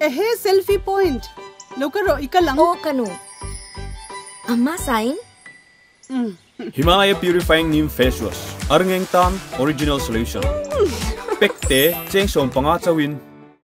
ehe selfie point lo ka ro ikalang kanu. Ama sign? Hmm. Himalaya Purifying Neem Face Wash. Arngeng Tan Original Solution. Hmm. Pekte, cheng som panga chawin.